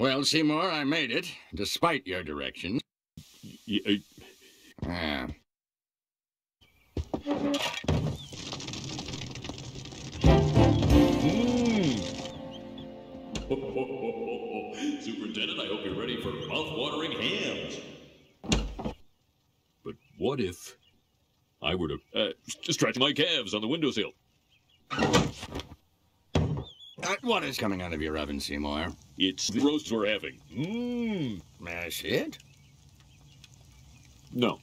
Well, Seymour, I made it, despite your directions. Y- uh, Ah. Superintendent, I hope you're ready for mouth-watering hams. But what if I were to uh, stretch my calves on the windowsill? What is coming out of your oven, Seymour? It's the roasts we're having. Mmm. That's it? No.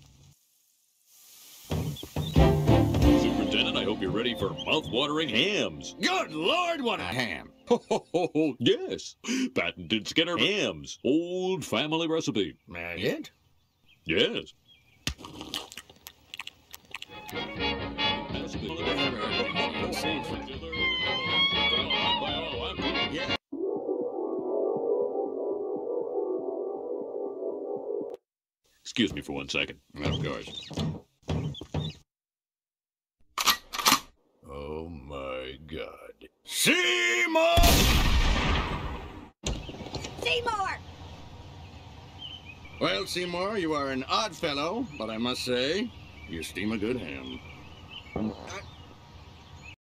Superintendent, I hope you're ready for mouth-watering hams. Good Lord, what a ham! Ho, ho, ho, ho. Yes. Patented Skinner hams. Old family recipe. Mash it? Yes. Excuse me for one second. Of course. Oh my God. Seymour! Seymour! Well, Seymour, you are an odd fellow, but I must say, you steam a good ham. Uh,